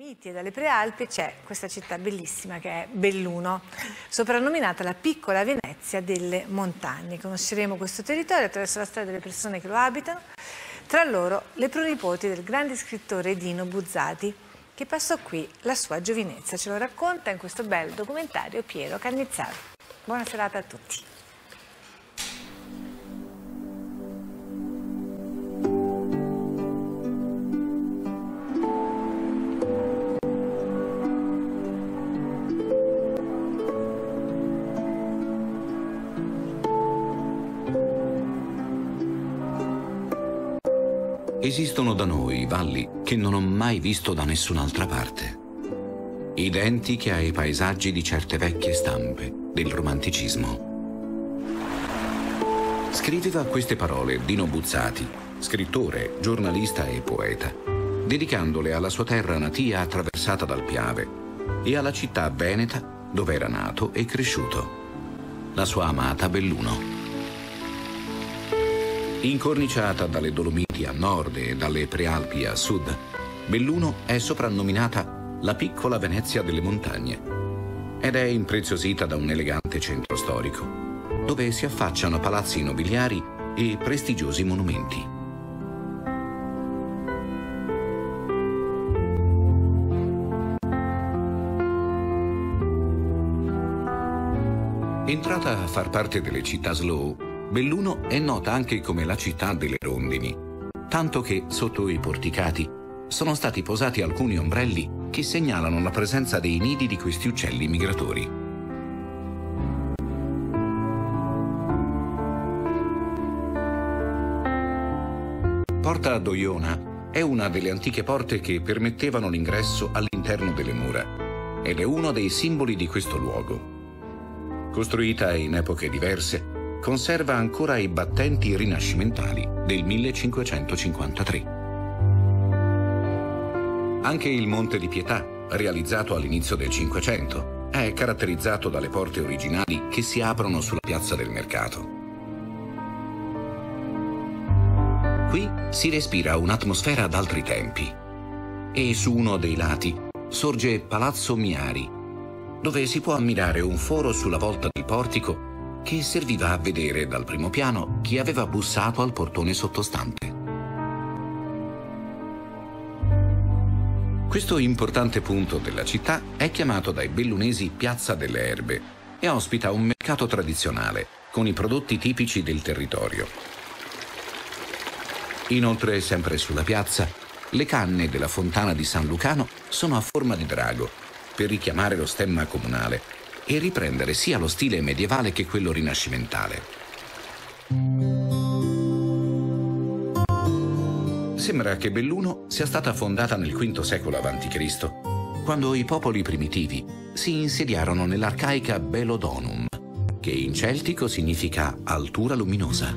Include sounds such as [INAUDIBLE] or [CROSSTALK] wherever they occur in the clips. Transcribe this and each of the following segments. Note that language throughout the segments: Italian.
Miti e dalle Prealpi c'è questa città bellissima che è Belluno, soprannominata la piccola Venezia delle montagne. Conosceremo questo territorio attraverso la storia delle persone che lo abitano, tra loro le pronipoti del grande scrittore Dino Buzzati, che passò qui la sua giovinezza. Ce lo racconta in questo bel documentario Piero Cannizzaro. Buona serata a tutti. Esistono da noi valli che non ho mai visto da nessun'altra parte, identiche ai paesaggi di certe vecchie stampe del romanticismo. Scriveva queste parole Dino Buzzati, scrittore, giornalista e poeta, dedicandole alla sua terra natia attraversata dal Piave e alla città veneta dove era nato e cresciuto, la sua amata Belluno. Incorniciata dalle Dolomiti a nord e dalle Prealpi a sud, Belluno è soprannominata la piccola Venezia delle montagne ed è impreziosita da un elegante centro storico, dove si affacciano palazzi nobiliari e prestigiosi monumenti. Entrata a far parte delle città slow, Belluno è nota anche come la città delle rondini, tanto che sotto i porticati sono stati posati alcuni ombrelli che segnalano la presenza dei nidi di questi uccelli migratori. Porta Doiona è una delle antiche porte che permettevano l'ingresso all'interno delle mura ed è uno dei simboli di questo luogo. Costruita in epoche diverse, conserva ancora i battenti rinascimentali del 1553. Anche il Monte di Pietà, realizzato all'inizio del Cinquecento, è caratterizzato dalle porte originali che si aprono sulla piazza del mercato. Qui si respira un'atmosfera d'altri tempi e su uno dei lati sorge Palazzo Miari, dove si può ammirare un foro sulla volta del portico che serviva a vedere dal primo piano chi aveva bussato al portone sottostante. Questo importante punto della città è chiamato dai bellunesi Piazza delle Erbe e ospita un mercato tradizionale con i prodotti tipici del territorio. Inoltre, sempre sulla piazza, le canne della fontana di San Lucano sono a forma di drago per richiamare lo stemma comunale e riprendere sia lo stile medievale che quello rinascimentale. Sembra che Belluno sia stata fondata nel V secolo a.C., quando i popoli primitivi si insediarono nell'arcaica Belodonum, che in celtico significa altura luminosa.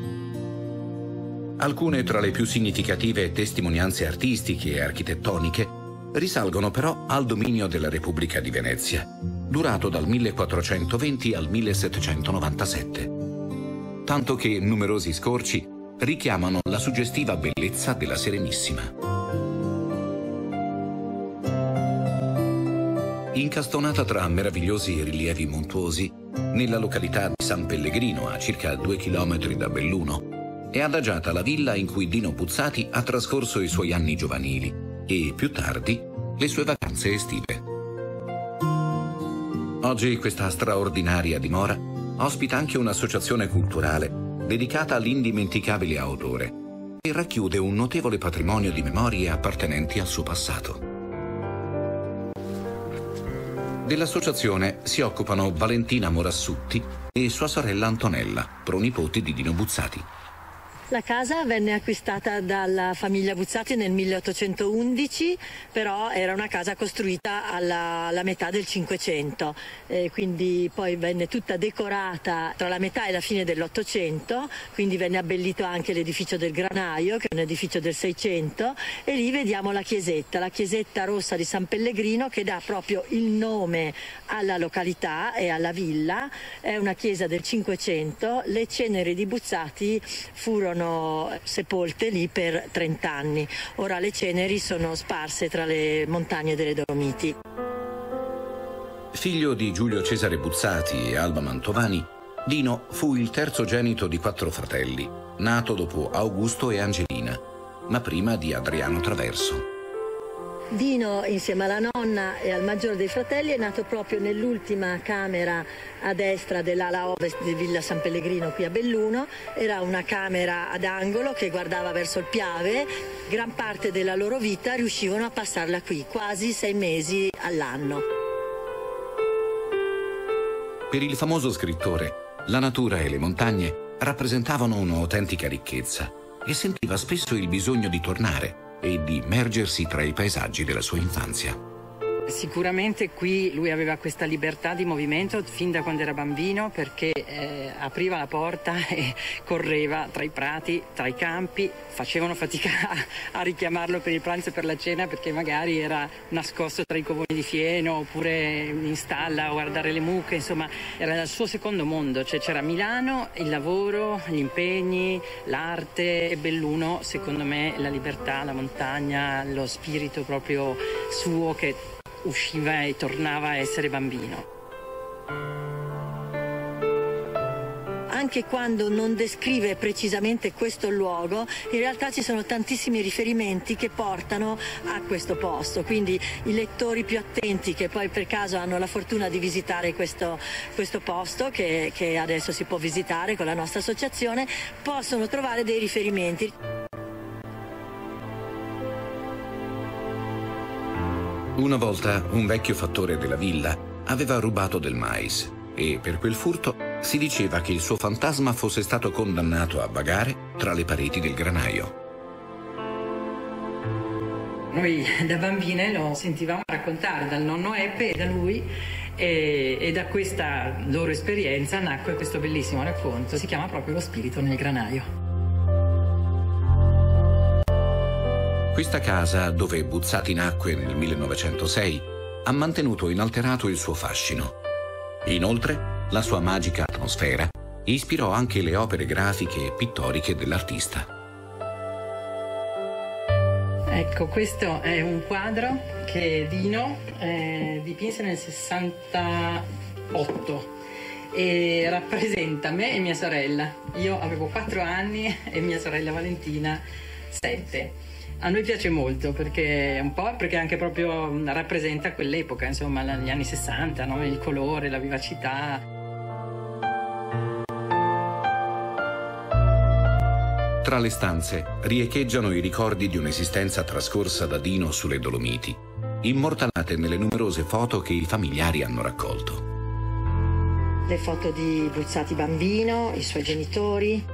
Alcune tra le più significative testimonianze artistiche e architettoniche risalgono però al dominio della Repubblica di Venezia, durato dal 1420 al 1797. Tanto che numerosi scorci richiamano la suggestiva bellezza della Serenissima. Incastonata tra meravigliosi rilievi montuosi, nella località di San Pellegrino, a circa due chilometri da Belluno, è adagiata la villa in cui Dino Puzzati ha trascorso i suoi anni giovanili e, più tardi, le sue vacanze estive. Oggi questa straordinaria dimora ospita anche un'associazione culturale dedicata all'indimenticabile autore e racchiude un notevole patrimonio di memorie appartenenti al suo passato. Dell'associazione si occupano Valentina Morassutti e sua sorella Antonella, pronipoti di Dino Buzzati. La casa venne acquistata dalla famiglia Buzzati nel 1811, però era una casa costruita alla, alla metà del Cinquecento, eh, quindi poi venne tutta decorata tra la metà e la fine dell'Ottocento, quindi venne abbellito anche l'edificio del Granaio, che è un edificio del Seicento, e lì vediamo la chiesetta, la chiesetta rossa di San Pellegrino che dà proprio il nome alla località e alla villa, è una chiesa del Cinquecento, le ceneri di Buzzati furono furono sepolte lì per 30 anni. Ora le ceneri sono sparse tra le montagne delle Dolomiti. Figlio di Giulio Cesare Buzzati e Alba Mantovani, Dino fu il terzogenito di quattro fratelli, nato dopo Augusto e Angelina, ma prima di Adriano Traverso. Dino, insieme alla nonna e al maggiore dei fratelli, è nato proprio nell'ultima camera a destra dell'ala ovest di Villa San Pellegrino qui a Belluno. Era una camera ad angolo che guardava verso il Piave. Gran parte della loro vita riuscivano a passarla qui, quasi sei mesi all'anno. Per il famoso scrittore, la natura e le montagne rappresentavano un'autentica ricchezza e sentiva spesso il bisogno di tornare e di immergersi tra i paesaggi della sua infanzia. Sicuramente qui lui aveva questa libertà di movimento fin da quando era bambino perché eh, apriva la porta [LAUGHS] e correva tra i prati, tra i campi, facevano fatica [LAUGHS] a, a, richiamarlo per il pranzo e per la cena perché magari era nascosto tra i covoni di fieno oppure in stalla a guardare le mucche, insomma era nel suo secondo mondo, cioè c'era Milano, il lavoro, gli impegni, l'arte e Belluno, secondo me la libertà, la montagna, lo spirito proprio suo che usciva e tornava a essere bambino. Anche quando non descrive precisamente questo luogo, in realtà ci sono tantissimi riferimenti che portano a questo posto, quindi i lettori più attenti che poi per caso hanno la fortuna di visitare questo, questo posto, che, che adesso si può visitare con la nostra associazione, possono trovare dei riferimenti. Una volta un vecchio fattore della villa aveva rubato del mais e per quel furto si diceva che il suo fantasma fosse stato condannato a vagare tra le pareti del granaio. Noi da bambine lo sentivamo raccontare dal nonno Eppe e da lui e, e, da questa loro esperienza nacque questo bellissimo racconto, si chiama proprio Lo spirito nel granaio. Questa casa, dove Buzzati nacque nel 1906, ha mantenuto inalterato il suo fascino. Inoltre, la sua magica atmosfera ispirò anche le opere grafiche e pittoriche dell'artista. Ecco, questo è un quadro che Dino eh, dipinse nel 68 e rappresenta me e mia sorella. Io avevo 4 anni e mia sorella Valentina 7. A noi piace molto perché un po' perché anche proprio rappresenta quell'epoca, insomma, gli anni 60, no? il colore, la vivacità. Tra le stanze riecheggiano i ricordi di un'esistenza trascorsa da Dino sulle Dolomiti, immortalate nelle numerose foto che i familiari hanno raccolto. Le foto di Buzzati bambino, i suoi genitori,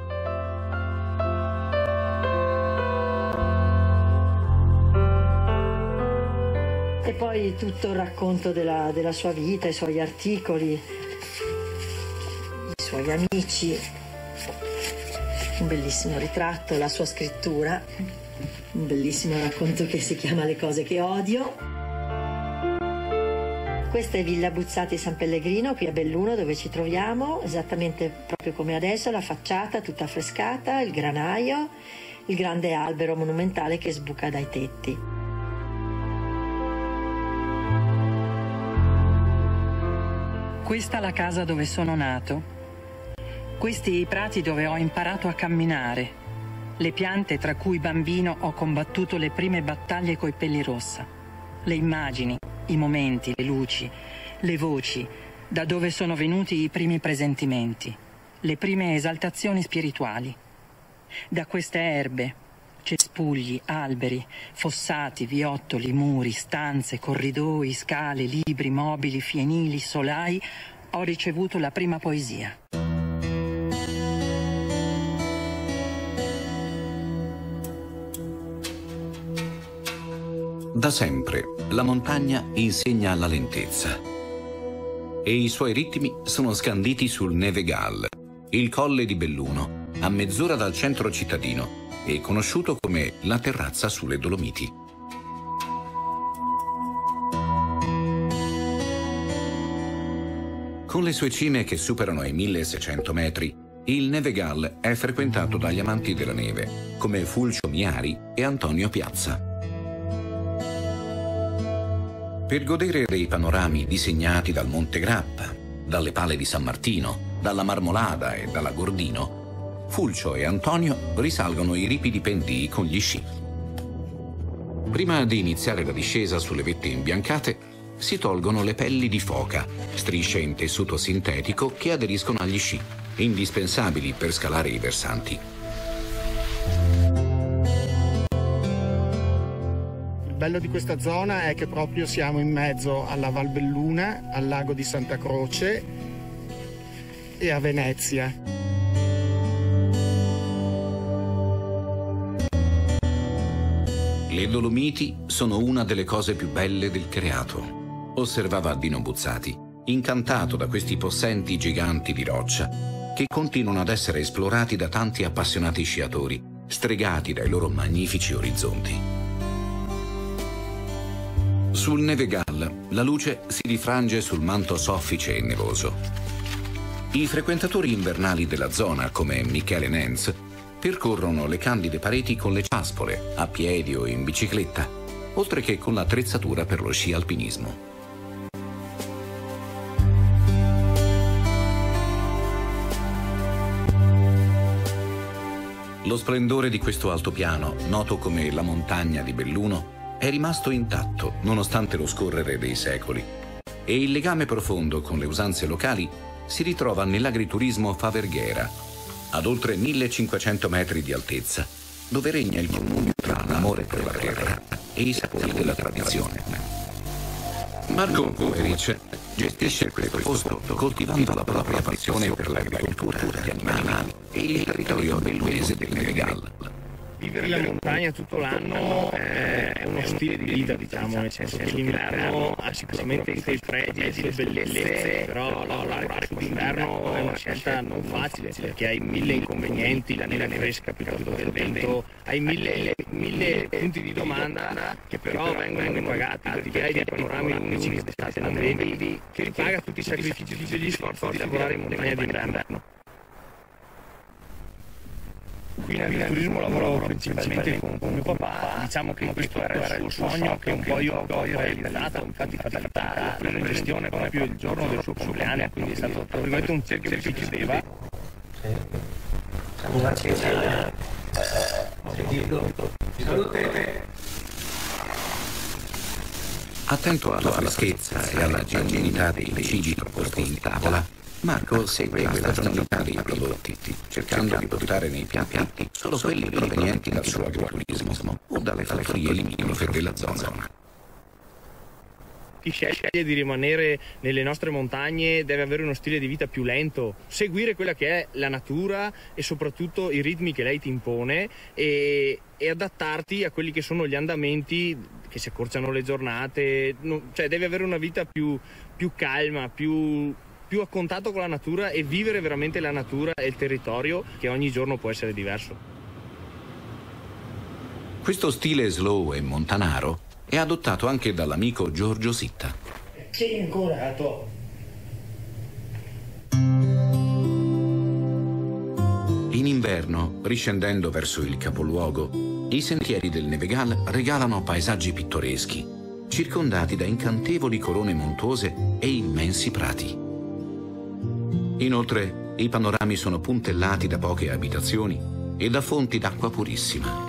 E poi tutto il racconto della, della sua vita, i suoi articoli, i suoi amici, un bellissimo ritratto, la sua scrittura, un bellissimo racconto che si chiama Le cose che odio. Questa è Villa Buzzati San Pellegrino, qui a Belluno dove ci troviamo, esattamente proprio come adesso, la facciata tutta affrescata, il granaio, il grande albero monumentale che sbuca dai tetti. Questa la casa dove sono nato. Questi i prati dove ho imparato a camminare. Le piante tra cui bambino ho combattuto le prime battaglie coi pelli rossa. Le immagini, i momenti, le luci, le voci, da dove sono venuti i primi presentimenti, le prime esaltazioni spirituali. Da queste erbe, cespugli, alberi, fossati, viottoli, muri, stanze, corridoi, scale, libri, mobili, fienili, solai, ho ricevuto la prima poesia. Da sempre la montagna insegna la lentezza e i suoi ritmi sono scanditi sul Nevegal, il colle di Belluno, a mezz'ora dal centro cittadino, e conosciuto come la terrazza sulle Dolomiti. Con le sue cime che superano i 1600 metri, Il Nevegal è frequentato dagli amanti della neve, come Fulcio Miari e Antonio Piazza. Per godere dei panorami disegnati dal Monte Grappa, dalle pale di San Martino, dalla Marmolada e dalla Gordino, Fulcio e Antonio risalgono i ripidi pendii con gli sci. Prima di iniziare la discesa sulle vette imbiancate, si tolgono le pelli di foca, strisce in tessuto sintetico che aderiscono agli sci, indispensabili per scalare i versanti. bello di questa zona è che proprio siamo in mezzo alla Val Belluna, al lago di Santa Croce e a Venezia. Le Dolomiti sono una delle cose più belle del creato, osservava Dino Buzzati, incantato da questi possenti giganti di roccia che continuano ad essere esplorati da tanti appassionati sciatori, stregati dai loro magnifici orizzonti. Sul Nevegal la luce si rifrange sul manto soffice e nevoso. I frequentatori invernali della zona, come Michele Nenz, percorrono le candide pareti con le ciaspole, a piedi o in bicicletta, oltre che con l'attrezzatura per lo sci alpinismo. Lo splendore di questo altopiano, noto come la montagna di Belluno, è rimasto intatto nonostante lo scorrere dei secoli e il legame profondo con le usanze locali si ritrova nell'agriturismo Faverghera, ad oltre 1500 metri di altezza, dove regna il connubio tra l'amore per la terra e i sapori della tradizione. Marco Pomerich gestisce questo posto coltivando la propria passione per l'agricoltura, gli animali e il territorio belluese del Nevegal vivere la montagna tutto l'anno è uno stile di vita, diciamo, nel senso che l'inverno ha sicuramente i suoi pregi e le sue bellezze, però lavorare su d'inverno è una scelta non facile perché hai mille inconvenienti, la neve fresca piuttosto del vento, hai mille, mille punti di domanda che però vengono pagati perché hai dei panorami unici che d'estate non vedi, che ripaga tutti i sacrifici, tutti gli sforzi di lavorare in montagna d'inverno qui nel turismo lavoro principalmente con, con mio papà, diciamo che questo era il suo sogno che un po' io ho realizzato, infatti fatalità, l'ho in gestione proprio il giorno del suo compleanno, quindi è stato praticamente un cerchio che si chiudeva. Siamo una cena. Attento alla freschezza e alla genuinità dei cibi proposti in tavola, Marco segue la stagionalità dei prodotti, cercando di portare nei piatti solo quelli provenienti dal suo agriturismo o dalle fattorie limitrofe della zona. Chi sceglie di rimanere nelle nostre montagne deve avere uno stile di vita più lento, seguire quella che è la natura e soprattutto i ritmi che lei ti impone e, e adattarti a quelli che sono gli andamenti che si accorciano le giornate, no, cioè devi avere una vita più, più calma, più più a contatto con la natura e vivere veramente la natura e il territorio che ogni giorno può essere diverso. Questo stile slow e montanaro è adottato anche dall'amico Giorgio Sitta. Sei incorato. In inverno, riscendendo verso il capoluogo, i sentieri del Nevegal regalano paesaggi pittoreschi, circondati da incantevoli corone montuose e immensi prati. Inoltre, i panorami sono puntellati da poche abitazioni e da fonti d'acqua purissima.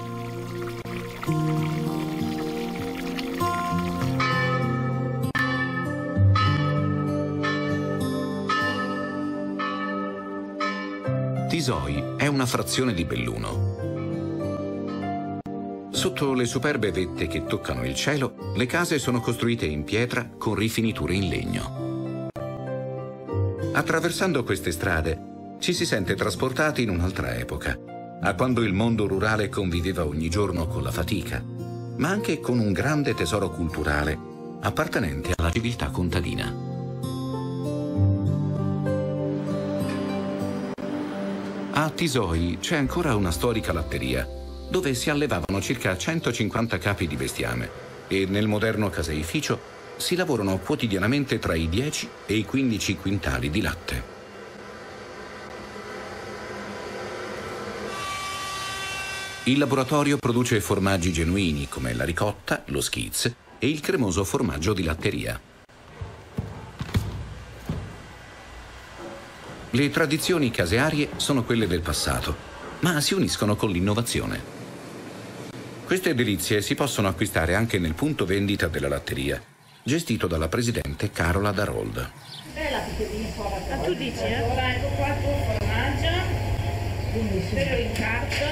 Tisoi è una frazione di Belluno. Sotto le superbe vette che toccano il cielo, le case sono costruite in pietra con rifiniture in legno. Attraversando queste strade ci si sente trasportati in un'altra epoca, a quando il mondo rurale conviveva ogni giorno con la fatica, ma anche con un grande tesoro culturale appartenente alla civiltà contadina. A Tisoi c'è ancora una storica latteria, dove si allevavano circa 150 capi di bestiame e nel moderno caseificio si lavorano quotidianamente tra i 10 e i 15 quintali di latte. Il laboratorio produce formaggi genuini come la ricotta, lo schizz e il cremoso formaggio di latteria. Le tradizioni casearie sono quelle del passato, ma si uniscono con l'innovazione. Queste delizie si possono acquistare anche nel punto vendita della latteria, gestito dalla presidente Carola Darold. Ma tu dici, eh? Ecco qua il tuo formaggio, te lo incarto.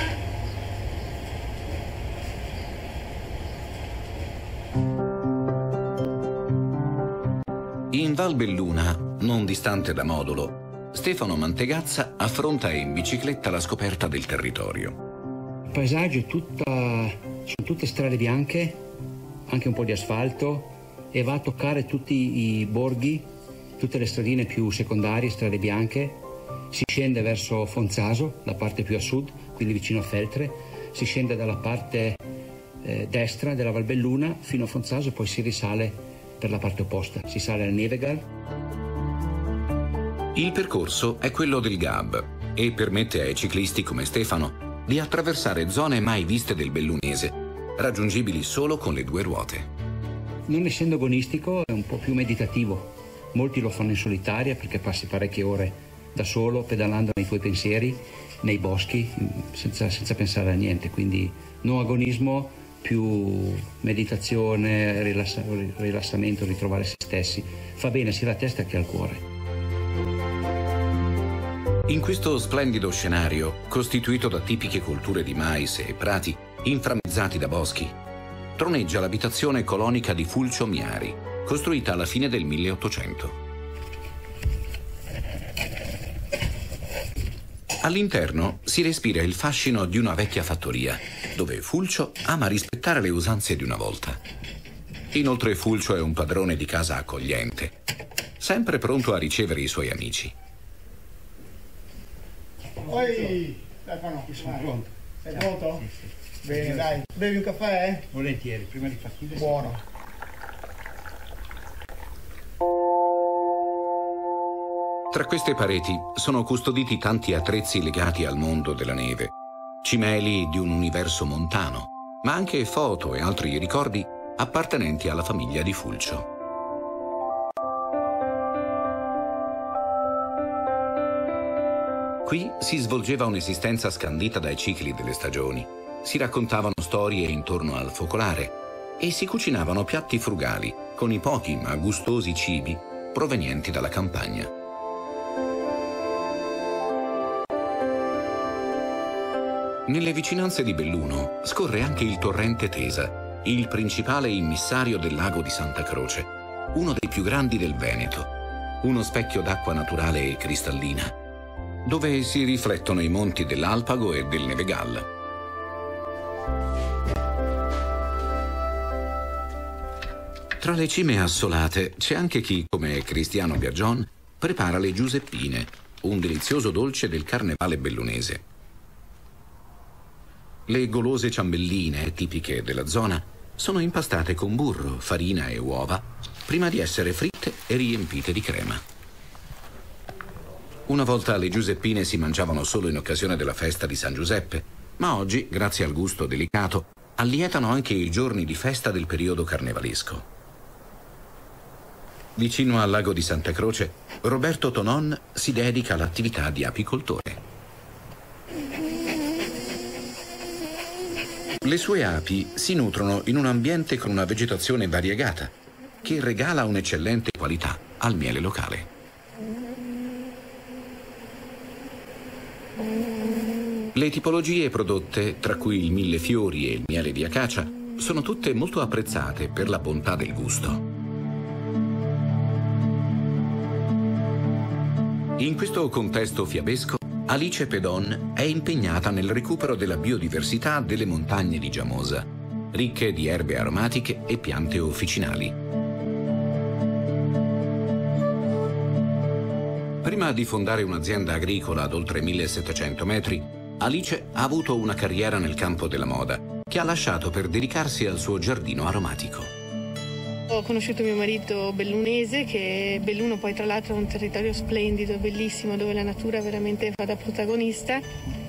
In Val Belluna, non distante da Modolo, Stefano Mantegazza affronta in bicicletta la scoperta del territorio. Il paesaggio è tutta, sono tutte strade bianche, anche un po' di asfalto, e va a toccare tutti i borghi, tutte le stradine più secondarie, strade bianche. Si scende verso Fonzaso, la parte più a sud, quindi vicino a Feltre, si scende dalla parte eh, destra della Valbelluna fino a Fonzaso e poi si risale per la parte opposta, si sale al Nevegal. Il percorso è quello del Gab e permette ai ciclisti come Stefano di attraversare zone mai viste del Bellunese, raggiungibili solo con le due ruote. Non essendo agonistico è un po' più meditativo. Molti lo fanno in solitaria perché passi parecchie ore da solo, pedalando nei tuoi pensieri, nei boschi, senza, senza pensare a niente. Quindi non agonismo, più meditazione, rilassa, rilassamento, ritrovare se stessi. Fa bene sia alla testa che al cuore. In questo splendido scenario, costituito da tipiche colture di mais e prati, inframmezzati da boschi, troneggia l'abitazione colonica di Fulcio Miari, costruita alla fine del 1800. All'interno si respira il fascino di una vecchia fattoria, dove Fulcio ama rispettare le usanze di una volta. Inoltre Fulcio è un padrone di casa accogliente, sempre pronto a ricevere i suoi amici. Oi, Stefano, Sono pronto. sei pronto? Bene, dai. Bevi un caffè? Volentieri, prima di partire. Buono. Tra queste pareti sono custoditi tanti attrezzi legati al mondo della neve, cimeli di un universo montano, ma anche foto e altri ricordi appartenenti alla famiglia di Fulcio. Qui si svolgeva un'esistenza scandita dai cicli delle stagioni, si raccontavano storie intorno al focolare e si cucinavano piatti frugali con i pochi ma gustosi cibi provenienti dalla campagna. Nelle vicinanze di Belluno scorre anche il torrente Tesa, il principale immissario del lago di Santa Croce, uno dei più grandi del Veneto, uno specchio d'acqua naturale e cristallina, dove si riflettono i monti dell'Alpago e del Nevegal. Tra le cime assolate c'è anche chi, come Cristiano Biagion, prepara le Giuseppine, un delizioso dolce del carnevale bellunese. Le golose ciambelline, tipiche della zona, sono impastate con burro, farina e uova, prima di essere fritte e riempite di crema. Una volta le Giuseppine si mangiavano solo in occasione della festa di San Giuseppe, ma oggi, grazie al gusto delicato, allietano anche i giorni di festa del periodo carnevalesco. Vicino al lago di Santa Croce, Roberto Tonon si dedica all'attività di apicoltore. Le sue api si nutrono in un ambiente con una vegetazione variegata che regala un'eccellente qualità al miele locale. Le tipologie prodotte, tra cui il millefiori e il miele di acacia, sono tutte molto apprezzate per la bontà del gusto. In questo contesto fiabesco, Alice Pedon è impegnata nel recupero della biodiversità delle montagne di Giamosa, ricche di erbe aromatiche e piante officinali. Prima di fondare un'azienda agricola ad oltre 1700 metri, Alice ha avuto una carriera nel campo della moda, che ha lasciato per dedicarsi al suo giardino aromatico. Ho conosciuto mio marito bellunese, che Belluno poi tra l'altro è un territorio splendido, bellissimo, dove la natura veramente fa da protagonista.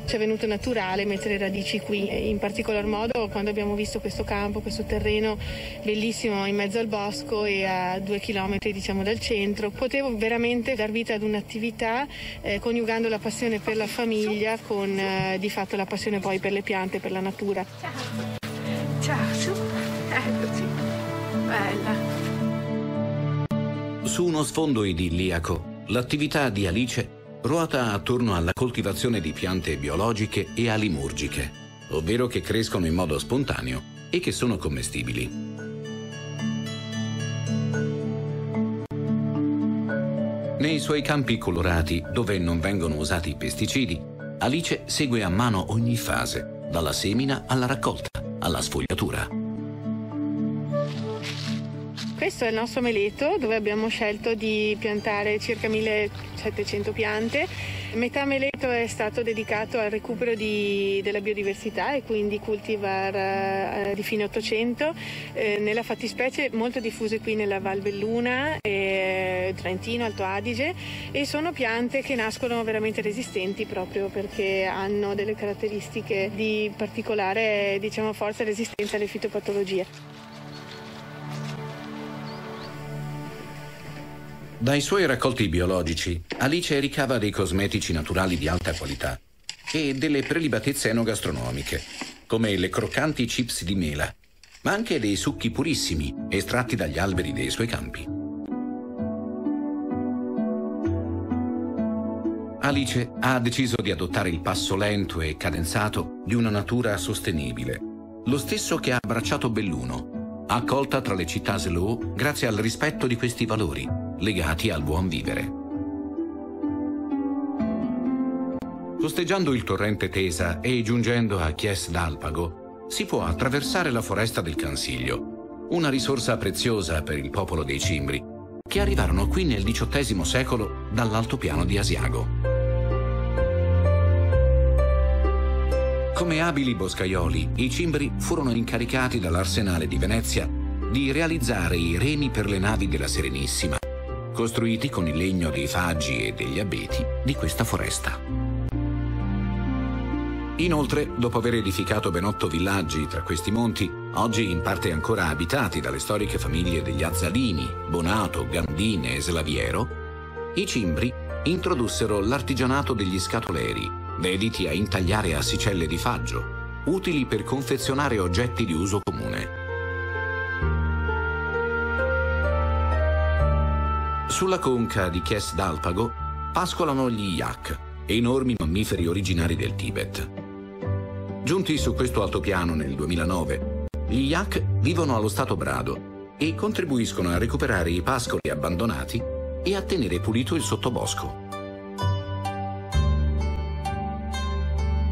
Ci è venuto naturale mettere radici qui, in particolar modo quando abbiamo visto questo campo, questo terreno bellissimo in mezzo al bosco e a due chilometri diciamo, dal centro. Potevo veramente dar vita ad un'attività eh, coniugando la passione per la famiglia con eh, di fatto la passione poi per le piante, per la natura. Ciao, ciao, su, eccoci, bella. Su uno sfondo idilliaco, l'attività di Alice ruota attorno alla coltivazione di piante biologiche e alimurgiche, ovvero che crescono in modo spontaneo e che sono commestibili. Nei suoi campi colorati, dove non vengono usati pesticidi, Alice segue a mano ogni fase, dalla semina alla raccolta, alla sfogliatura. Questo è il nostro meleto dove abbiamo scelto di piantare circa 1700 piante. Metà meleto è stato dedicato al recupero di, della biodiversità e quindi cultivar eh, di fine 800, eh, nella fattispecie molto diffuse qui nella Val Belluna, eh, Trentino, Alto Adige e sono piante che nascono veramente resistenti proprio perché hanno delle caratteristiche di particolare diciamo, forza e resistenza alle fitopatologie. Dai suoi raccolti biologici, Alice ricava dei cosmetici naturali di alta qualità e delle prelibatezze enogastronomiche, come le croccanti chips di mela, ma anche dei succhi purissimi estratti dagli alberi dei suoi campi. Alice ha deciso di adottare il passo lento e cadenzato di una natura sostenibile, lo stesso che ha abbracciato Belluno, accolta tra le città slow grazie al rispetto di questi valori legati al buon vivere. Costeggiando il torrente Tesa e giungendo a Chies d'Alpago, si può attraversare la foresta del Cansiglio, una risorsa preziosa per il popolo dei Cimbri, che arrivarono qui nel XVIII secolo dall'altopiano di Asiago. Come abili boscaioli, i Cimbri furono incaricati dall'arsenale di Venezia di realizzare i remi per le navi della Serenissima costruiti con il legno dei faggi e degli abeti di questa foresta. Inoltre, dopo aver edificato ben otto villaggi tra questi monti, oggi in parte ancora abitati dalle storiche famiglie degli Azzalini, Bonato, Gandine e Slaviero, i Cimbri introdussero l'artigianato degli scatoleri, dediti a intagliare assicelle di faggio, utili per confezionare oggetti di uso comune. Sulla conca di Chies d'Alpago pascolano gli yak, enormi mammiferi originari del Tibet. Giunti su questo altopiano nel 2009, gli yak vivono allo stato brado e contribuiscono a recuperare i pascoli abbandonati e a tenere pulito il sottobosco.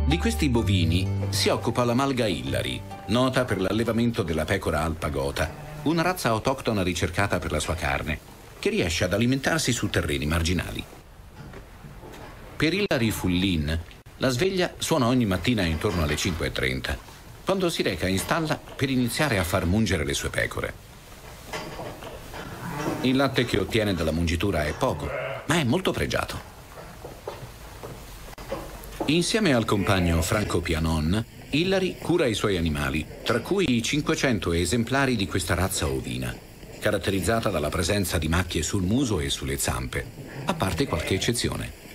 Di questi bovini si occupa la malga Hillary, nota per l'allevamento della pecora alpagota, una razza autoctona ricercata per la sua carne che riesce ad alimentarsi su terreni marginali. Per Hilary Fullin, la sveglia suona ogni mattina intorno alle 5.30, quando si reca in stalla per iniziare a far mungere le sue pecore. Il latte che ottiene dalla mungitura è poco, ma è molto pregiato. Insieme al compagno Franco Pianon, Hillary cura i suoi animali, tra cui i 500 esemplari di questa razza ovina caratterizzata dalla presenza di macchie sul muso e sulle zampe, a parte qualche eccezione.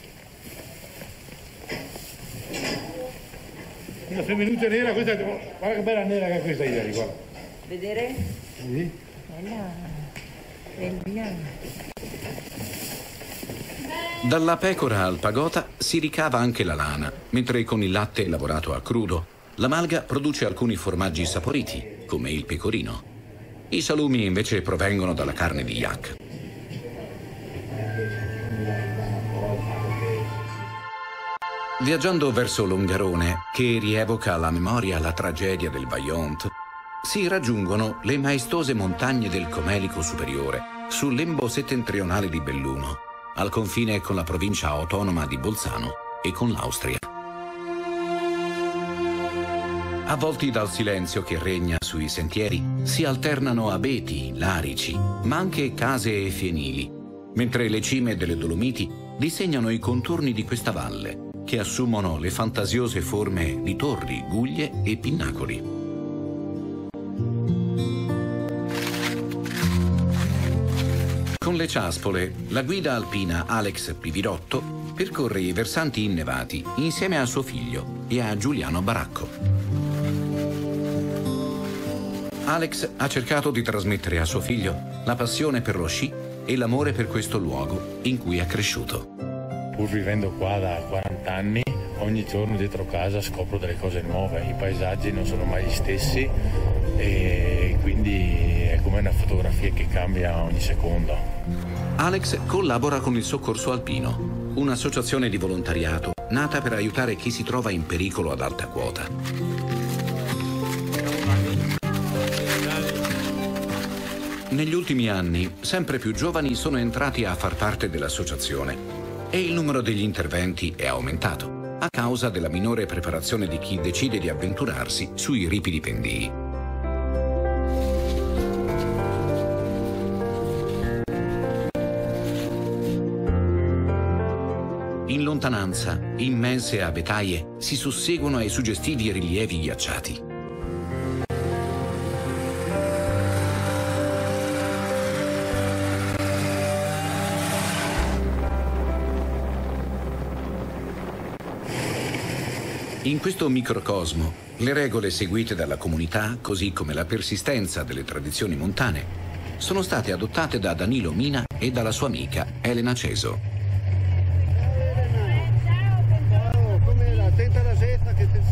Una femminuta nera, questa, guarda che bella nera che è questa ieri, guarda. Vedere? Sì. Bella, bella. Dalla pecora al pagota si ricava anche la lana, mentre con il latte lavorato a crudo, la malga produce alcuni formaggi saporiti, come il pecorino. I salumi invece provengono dalla carne di yak. Viaggiando verso Longarone, che rievoca alla memoria la tragedia del Vaillant, si raggiungono le maestose montagne del Comelico Superiore, sul lembo settentrionale di Belluno, al confine con la provincia autonoma di Bolzano e con l'Austria. Avvolti dal silenzio che regna sui sentieri, si alternano abeti, larici, ma anche case e fienili, mentre le cime delle Dolomiti disegnano i contorni di questa valle, che assumono le fantasiose forme di torri, guglie e pinnacoli. Con le ciaspole, la guida alpina Alex Pivirotto percorre i versanti innevati insieme a suo figlio e a Giuliano Baracco. Alex ha cercato di trasmettere a suo figlio la passione per lo sci e l'amore per questo luogo in cui è cresciuto. Pur vivendo qua da 40 anni, ogni giorno dietro casa scopro delle cose nuove, i paesaggi non sono mai gli stessi e quindi è come una fotografia che cambia ogni secondo. Alex collabora con il Soccorso Alpino, un'associazione di volontariato nata per aiutare chi si trova in pericolo ad alta quota. Negli ultimi anni, sempre più giovani sono entrati a far parte dell'associazione e il numero degli interventi è aumentato a causa della minore preparazione di chi decide di avventurarsi sui ripidi pendii. In lontananza, immense abetaie si susseguono ai suggestivi rilievi ghiacciati. In questo microcosmo, le regole seguite dalla comunità, così come la persistenza delle tradizioni montane, sono state adottate da Danilo Mina e dalla sua amica Elena Ceso.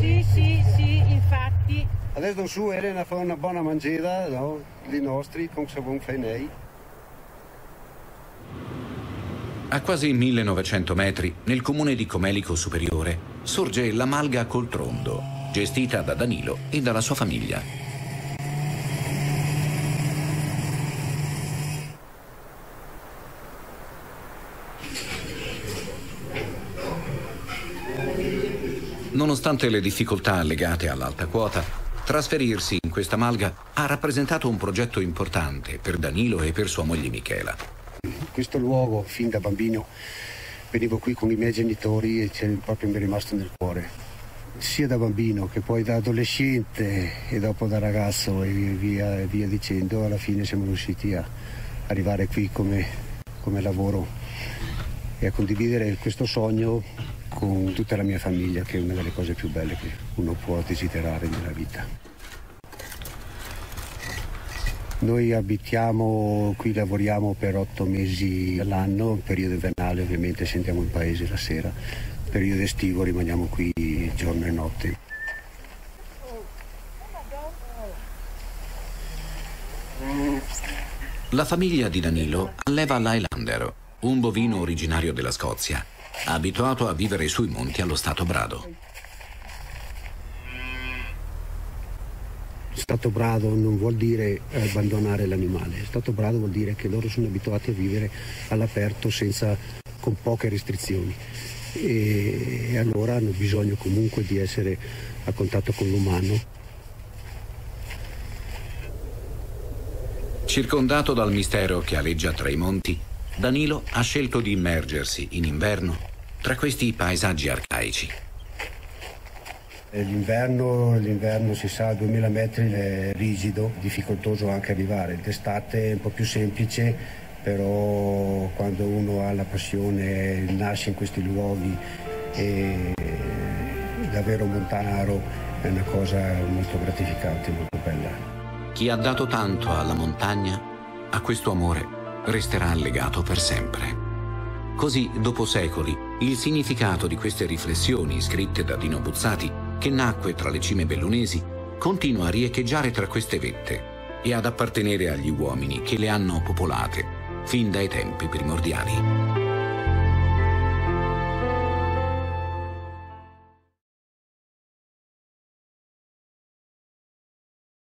Sì, sì, sì, infatti. Adesso su Elena fa una buona mangiata, no? Li nostri, con sabon fenei. A quasi 1900 metri, nel comune di Comelico Superiore, sorge la Malga Coltrondo, gestita da Danilo e dalla sua famiglia. Nonostante le difficoltà legate all'alta quota, trasferirsi in questa malga ha rappresentato un progetto importante per Danilo e per sua moglie Michela. Questo luogo, fin da bambino, venivo qui con i miei genitori e proprio mi è rimasto nel cuore. Sia da bambino che poi da adolescente e dopo da ragazzo e via, e via dicendo, alla fine siamo riusciti a arrivare qui come, come lavoro e a condividere questo sogno con tutta la mia famiglia, che è una delle cose più belle che uno può desiderare nella vita. Noi abitiamo qui, lavoriamo per otto mesi all'anno, periodo invernale ovviamente sentiamo in paese la sera, periodo estivo rimaniamo qui giorno e notte. La famiglia di Danilo alleva l'Highlander, un bovino originario della Scozia, abituato a vivere sui monti allo stato brado. Stato brado non vuol dire abbandonare l'animale, stato brado vuol dire che loro sono abituati a vivere all'aperto senza, con poche restrizioni e, e allora hanno bisogno comunque di essere a contatto con l'umano. Circondato dal mistero che aleggia tra i monti, Danilo ha scelto di immergersi in inverno tra questi paesaggi arcaici. L'inverno, l'inverno si sa a 2000 metri è rigido, difficoltoso anche arrivare, d'estate è un po' più semplice, però quando uno ha la passione, nasce in questi luoghi e davvero montanaro è una cosa molto gratificante, molto bella. Chi ha dato tanto alla montagna, a questo amore resterà legato per sempre. Così, dopo secoli, il significato di queste riflessioni scritte da Dino Buzzati, che nacque tra le cime bellunesi, continua a riecheggiare tra queste vette e ad appartenere agli uomini che le hanno popolate fin dai tempi primordiali.